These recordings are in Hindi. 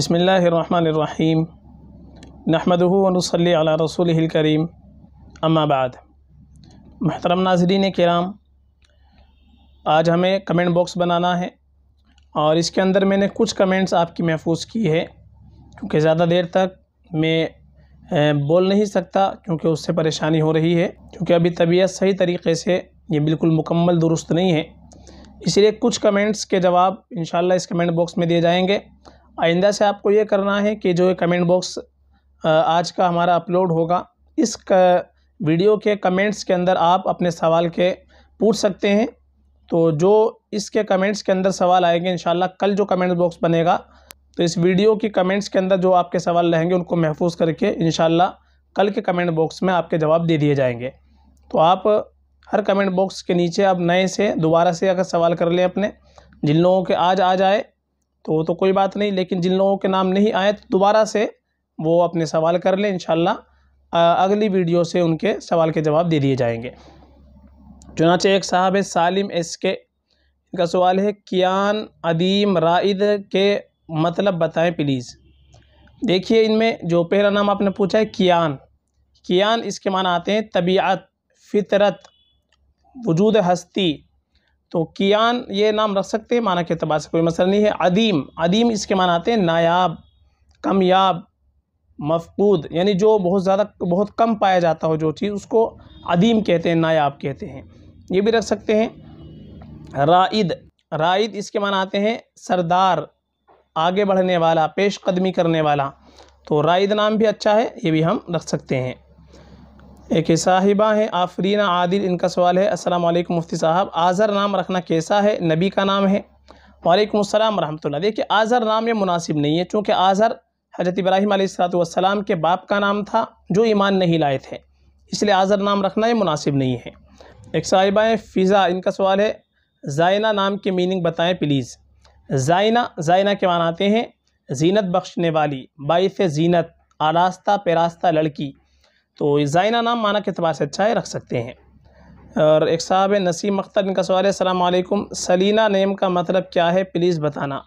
बसमीम नहमदनसली रसूल करीम अम्माबाद महतरम नाजरीन कराम आज हमें कमेंट बॉक्स बनाना है और इसके अंदर मैंने कुछ कमेंट्स आपकी महफूज की है, क्योंकि ज़्यादा देर तक मैं बोल नहीं सकता क्योंकि उससे परेशानी हो रही है, क्योंकि अभी तबीयत सही तरीके से ये बिल्कुल मुकम्मल दुरुस्त नहीं है। इसलिए कुछ कमेंट्स के जवाब इन इस कमेंट बॉक्स में दिए जाएँगे। आइंदा से आपको ये करना है कि जो कमेंट बॉक्स आज का हमारा अपलोड होगा, इस वीडियो के कमेंट्स के अंदर आप अपने सवाल के पूछ सकते हैं। तो जो इसके कमेंट्स के अंदर सवाल आएँगे इन कल जो कमेंट बॉक्स बनेगा तो इस वीडियो की कमेंट्स के अंदर जो आपके सवाल रहेंगे, उनको महफूज करके इन कल के कमेंट बॉक्स में आपके जवाब दे दिए जाएँगे। तो आप हर कमेंट बॉक्स के नीचे अब नए से, दोबारा से अगर सवाल कर लें अपने, जिन लोगों के आज आ जाए तो वो तो कोई बात नहीं, लेकिन जिन लोगों के नाम नहीं आए तो दोबारा से वो अपने सवाल कर लें इन अगली वीडियो से उनके सवाल के जवाब दे दिए जाएँगे। चुनाचे एक साहब है, सालिम एस के इनका सवाल है, कियान अदीम राइद के मतलब बताएँ प्लीज़। देखिए इनमें जो पहला नाम आपने पूछा है, कियान। कियान इसके माना आते हैं तबीयत, फितरत, वजूद हस्ती। तो कियान, ये नाम रख सकते हैं, माना के अतबार से कोई मसला नहीं है। अदीम अदीम इसके माना आते हैं, नायाब, कमयाब, मफकूद, यानी जो बहुत ज़्यादा, बहुत कम पाया जाता हो जो चीज़, उसको अदीम कहते हैं, नायाब कहते हैं। ये भी रख सकते हैं। राइद राइद इसके माना आते हैं, सरदार, आगे बढ़ने वाला पेश कदमी करने वाला। तो राइद नाम भी अच्छा है, ये भी हम रख सकते हैं। एक साहिबा हैं आफरीना आदिल, इनका सवाल है, अस्सलाम वालेकुम मुफ्ती साहब, आज़र नाम रखना कैसा है, नबी का नाम है? वालेकुम अस्सलाम रहमतुल्लाह देखिए, आज़र नाम ये मुनासिब नहीं है, चूँकि आज़र हज़रत इब्राहीम सलाम के बाप का नाम था, जो ईमान नहीं लाए थे। इसलिए आज़र नाम रखना ये मुनासिब नहीं है। एक साहिबा है, फ़िज़ा, इनका सवाल है जायना नाम की मीनिंग बताएँ प्लीज़। जायना जायना के मान आते हैं, जीनत बख्शने वाली बाइस जीनत आरास्ता पेरास्ता लड़की। तो ज़ाइना नाम माना के अतबार से अच्छा है, रख सकते हैं। और एक साहब नसीम अख्तर, इनका सवाल है सलामकुम सलीना नेम का मतलब क्या है, प्लीज़ बताना?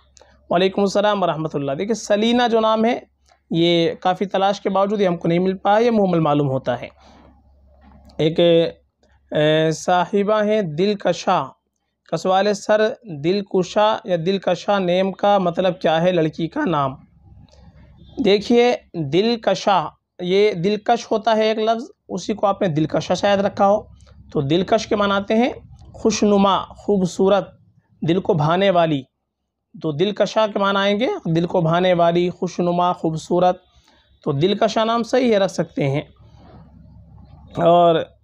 वालेकुम अस्सलाम वरहमतुल्लाह। देखिए, सलीना जो नाम है, ये काफ़ी तलाश के बावजूद ये हमको नहीं मिल पाया ये मुहमल मालूम होता है। एक साहिबा है, दिलकशा। का सवाल है, सर, दिलकुशा या दिलकशा नेम का मतलब क्या है, लड़की का नाम? देखिए, दिलकशा ये दिलकश होता है एक लफ्ज़, उसी को आपने दिलकशा शायद रखा हो। तो दिलकश के मनाते हैं, खुशनुमा, खूबसूरत, दिल को भाने वाली। तो दिलकशा के मान आएँगे, दिल को भाने वाली, खुशनुमा, खूबसूरत। तो दिलकशा नाम सही है, रख सकते हैं। और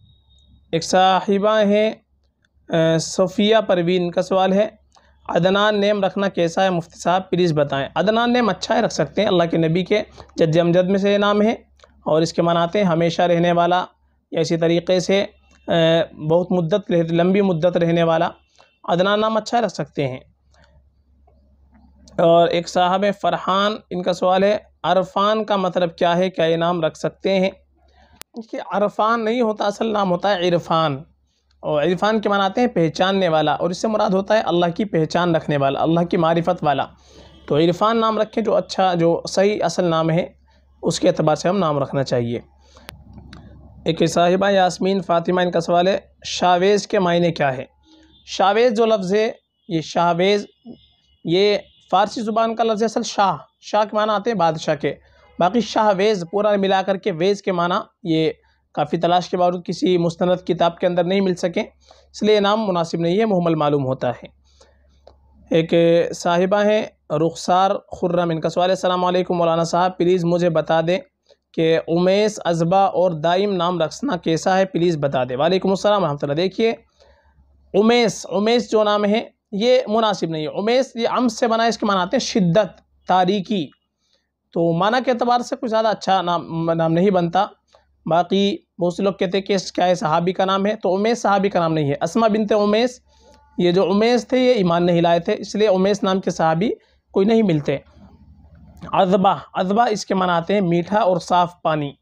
एक साहिबा है सफ़िया परवीन का सवाल है, अदनान नेम रखना कैसा है? मुफ्ती साहब प्लीज़ बताएँ। अदनान नेम अच्छा है, रख सकते हैं, अल्लाह के नबी के जद अमजद में से नाम है। और इसके मनाते हैं हमेशा रहने वाला, या इसी तरीके से बहुत मुद्दत लंबी मुद्दत रहने वाला, अदना नाम अच्छा रख सकते हैं। और एक साहब फ़रहान, इनका सवाल है, अरफ़ान का मतलब क्या है? क्या ये नाम रख सकते हैं? कि अरफ़ान नहीं होता, असल नाम होता है इरफ़ान। और इरफ़ान के मनाते हैं पहचानने वाला, और इससे मुराद होता है अल्लाह की पहचान रखने वाला, अल्लाह की मारिफत वाला। तो इरफ़ान नाम रखें जो अच्छा जो सही असल नाम है। उसके अतबार से हम नाम रखना चाहिए। एक साहिबा यासमीन फ़ातिमा, इनका सवाल है, शावेज़ के मायने क्या है? शावेज़ जो लफ्ज़ है, ये शावेज़, ये फ़ारसी ज़ुबान का लफ्ज़ है, असल शाह शाह के माना आते हैं बादशाह के। बाकी शाहवेज़ पूरा मिला कर के वेज़ के माना, ये काफ़ी तलाश के बावजूद किसी मुस्ंद किताब के अंदर नहीं मिल सके, इसलिए नाम मुनासिब नहीं है मुहमल मालूम होता है। एक साहिबा हैं, रुखसार खुर्रम। इनका सवाल है मौलाना साहब, प्लीज़ मुझे बता दें कि उमेश, अजबा और दाइम नाम रखना कैसा है, प्लीज़ बता दें। वालेकुम अस्सलाम रहमतुल्लाह। देखिए, उमेश उमेश जो नाम है, ये मुनासिब नहीं है। उमेश, ये अम से बना इसके मानाते हैं शिद्दत, तारीकी। तो माना के अतबार से कुछ ज़्यादा अच्छा नाम नाम नहीं बनता। बाकी बहुत से लोग कहते हैं कि क्या है, सहाबी का नाम है तो उमेश सहाबी का नाम नहीं है। असमा बिनते उमेश ये जो उमेश थे, ये ईमान नहीं लाए थे, इसलिए उमेश नाम के सहाबी कोई नहीं मिलते। अजबा अजबा इसके मनाते हैं मीठा और साफ़ पानी।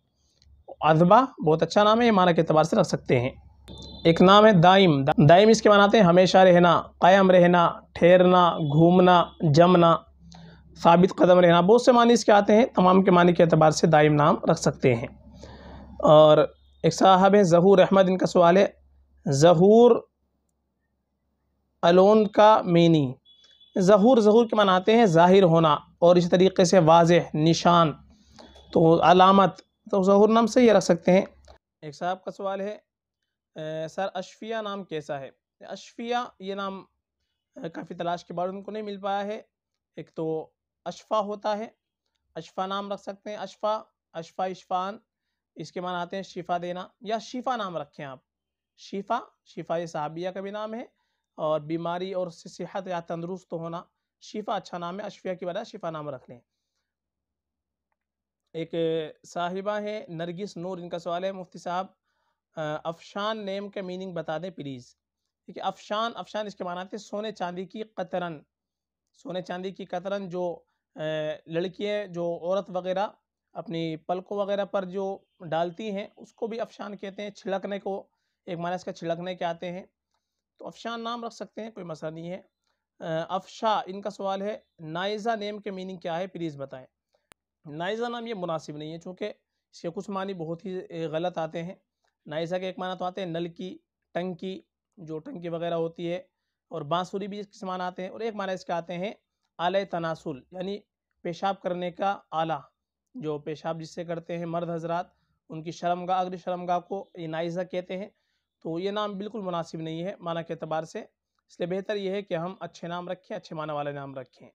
अजबा बहुत अच्छा नाम है, ये माना के अतबार से रख सकते हैं। एक नाम है दाइम। दाइम इसके मनाते हैं हमेशा रहना, कायम रहना, ठहरना, घूमना, जमना, साबित कदम रहना। बहुत से मानी इसके आते हैं, तमाम के मानी के अतबार से दाइम नाम रख सकते हैं। और एक साहब है, ज़हूर अहमद, इनका सवाल है, ज़हूर अलोन का मीनी। ज़हूर ज़हूर के मनाते हैं ज़ाहिर होना और इसी तरीके से वाज निशान। तो अलामत तो ज़हूर नाम से ये रख सकते हैं। एक साहब का सवाल है सर अशफिया नाम कैसा है? अशफिया, ये नाम काफ़ी तलाश के बाद उनको नहीं मिल पाया है। एक तो अशफ़ा होता है, अशफ़ा नाम रख सकते हैं, अशफ़ा अशफ़ा इशफ़ान, इसके मान आते हैं शिफा देना, या शिफा नाम रखें आप। शिफा शिफा ये साहबिया का भी नाम है और बीमारी और उससे सेहत या तंदुरुस्त होना, शिफा अच्छा नाम है, अशफिया की वजह शिफा नाम रख लें। एक साहिबा है, नरगिस नूर, इनका सवाल है, मुफ्ती साहब अफशान नेम का मीनिंग बता दें प्लीज़। ठीक है अफशान अफशान इसके माना थे सोने चांदी की कतरन। सोने चांदी की कतरन जो लड़कियाँ जो औरत वगैरह अपनी पलकों वगैरह पर जो डालती हैं, उसको भी अफशान कहते हैं छिड़कने को, एक माना इसका छिड़कने के आते हैं। तो अफशान नाम रख सकते हैं, कोई मसला नहीं है। अफशा, इनका सवाल है, नाइज़ा नेम के मीनिंग क्या है, प्लीज़ बताएँ। नाइज़ा नाम ये मुनासिब नहीं है, चूँकि इसके कुछ मानी बहुत ही गलत आते हैं। नाइज़ा के एक माना तो आते हैं, नल की टंकी जो टंकी वगैरह होती है, और बांसुरी भी इसके समान आते हैं, और एक माना इसके आते हैं, आल तनासुल, यानी पेशाब करने का आला, जो पेशाब जिससे करते हैं मर्द हजरात, उनकी शर्मगा अग्नि शर्मगा को ये नाइज़ा कहते हैं। तो ये नाम बिल्कुल मुनासिब नहीं है माना के अतबार से। इसलिए बेहतर यह है कि हम अच्छे नाम रखें, अच्छे माना वाले नाम रखें।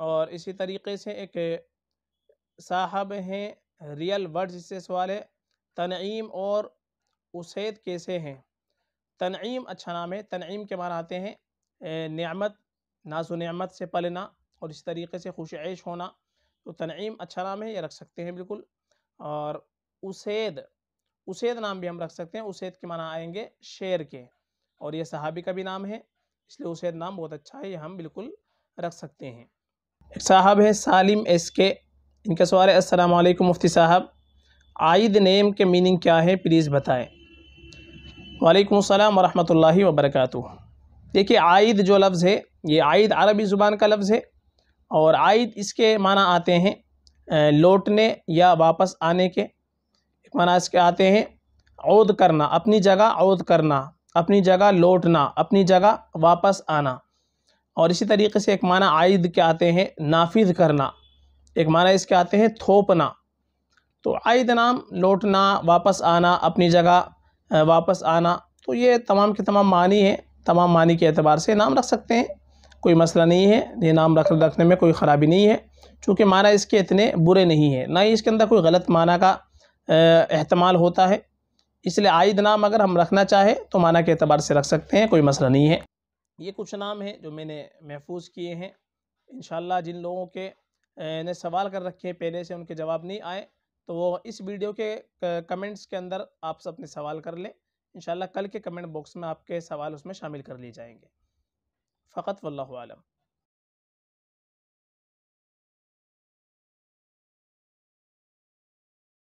और इसी तरीके से एक साहब हैं, रियल वर्ड जिससे सवाल है, तनईम और उसैद कैसे हैं? तनईम अच्छा नाम है, तनईम के माना आते हैं नियामत, नाजो नियामत से पलना और इस तरीके से खुश ऐश होना। तो तनईम अच्छा नाम है, ये रख सकते हैं बिल्कुल। और उसैद उसैद नाम भी हम रख सकते हैं, उसैद के माना आएँगे शेर के, और ये सहाबी का भी नाम है, इसलिए उसैद नाम बहुत अच्छा है, ये हम बिल्कुल रख सकते हैं। एक साहब है सालिम एस के इनका सवाल है, अस्सलाम वालेकुम मुफ्ती साहब आइद नेम के मीनिंग क्या है, प्लीज़ बताएँ। वालेकुम अस्सलाम वरहमतुल्लाहि वबरकातुहू। देखिए आइद जो लफ्ज़ है, ये आइद अरबी ज़ुबान का लफ्ज़ है, और आइद इसके माना आते हैं लौटने या वापस आने के माना इसके आते हैं? औद करना, अपनी जगह औद करना, अपनी जगह लौटना, अपनी जगह वापस आना। और इसी तरीके से एक माना आयद के आते हैं नाफिज करना। एक माना इसके आते हैं, थोपना। तो आयद नाम, लौटना, वापस आना, अपनी जगह वापस आना तो ये तमाम के तमाम मानी हैं। तमाम मानी के अतबार से नाम रख सकते हैं। कोई मसला नहीं है, ये नाम रख, रखने में कोई ख़राबी नहीं है चूँकि माना इसके इतने बुरे नहीं हैं। ना ही इसके अंदर कोई गलत माना का अहतमाल होता है। इसलिए आयद नाम अगर हम रखना चाहें तो माना के अतबार से रख सकते हैं, कोई मसला नहीं है। ये कुछ नाम हैं जो मैंने महफूज किए हैं। इन जिन लोगों के ने सवाल कर रखे हैं, पहले से उनके जवाब नहीं आए तो वो इस वीडियो के कमेंट्स के अंदर आप सब अपने सवाल कर लें। इन कल के कमेंट बॉक्स में आपके सवाल उसमें शामिल कर लिए जाएँगे। फ़कत वल्लम